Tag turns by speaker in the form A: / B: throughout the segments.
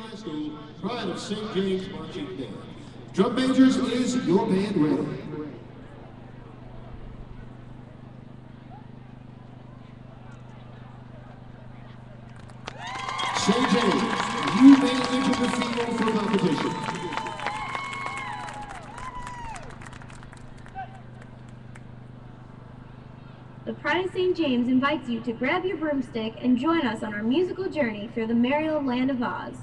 A: High School Pride of St. James Marching Band. Drum majors, is your band ready? St. James, you may enter the field for competition.
B: The Pride of St. James invites you to grab your broomstick and join us on our musical journey through the old land of Oz.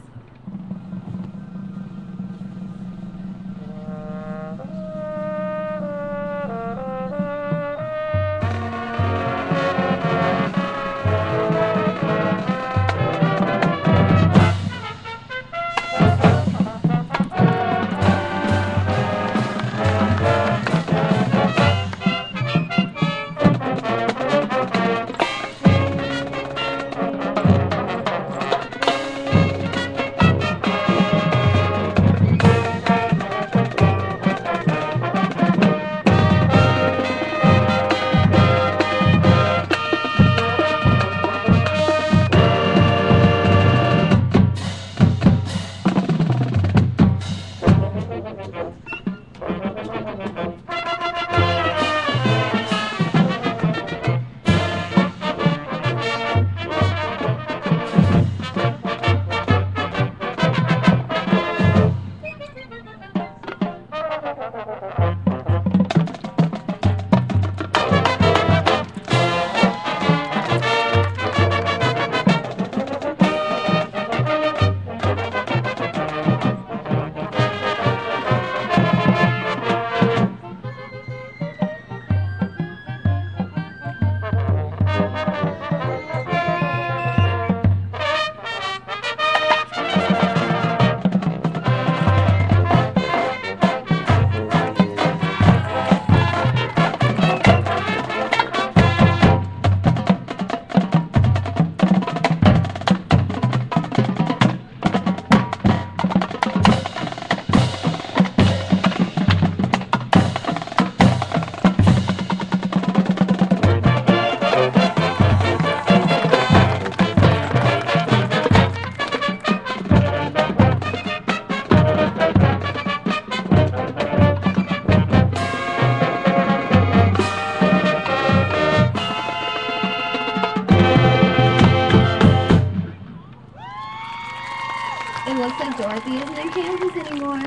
B: Dorothy isn't in Kansas anymore.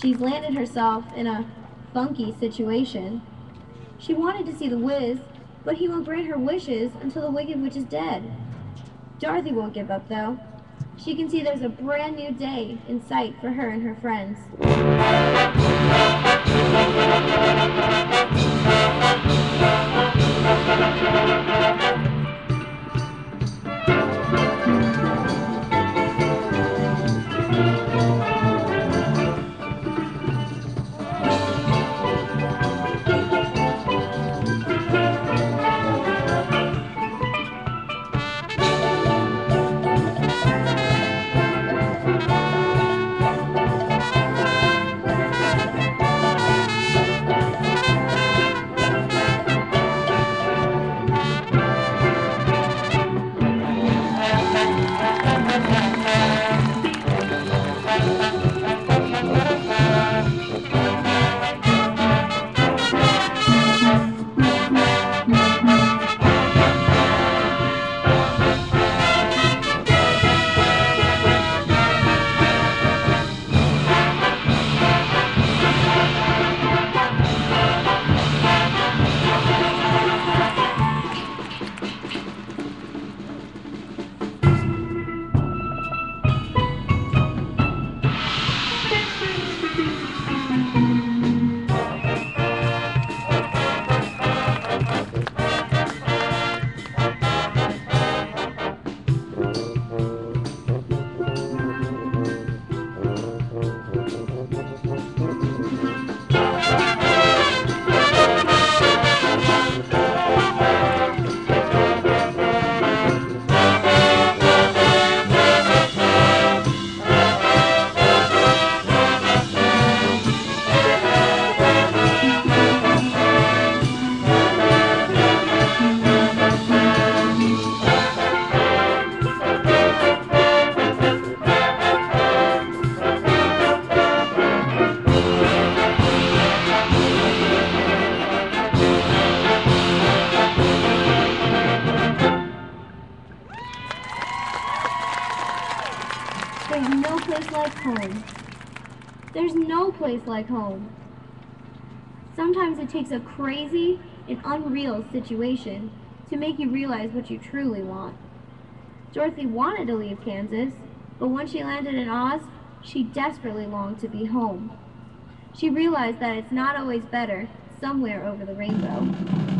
B: She's landed herself in a funky situation. She wanted to see the Wiz, but he won't grant her wishes until the Wicked Witch is dead. Dorothy won't give up, though. She can see there's a brand new day in sight for her and her friends. Home. There's no place like home. Sometimes it takes a crazy and unreal situation to make you realize what you truly want. Dorothy wanted to leave Kansas, but when she landed in Oz, she desperately longed to be home. She realized that it's not always better somewhere over the rainbow.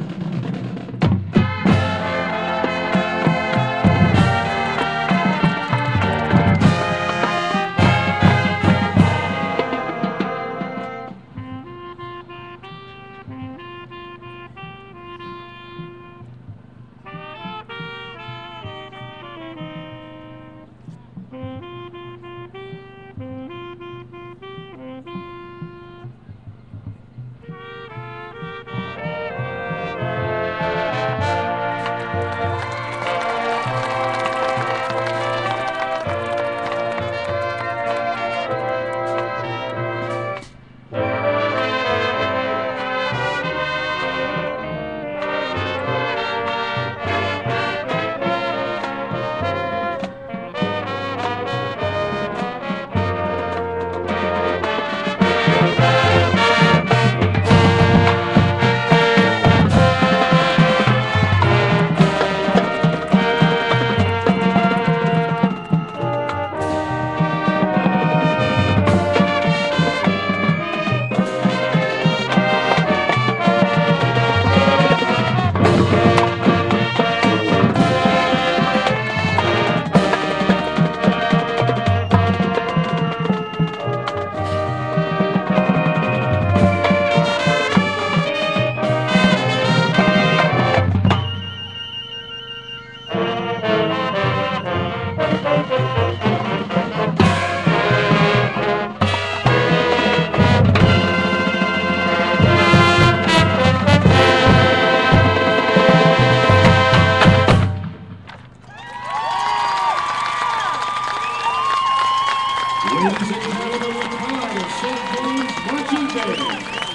A: And gentlemen, of.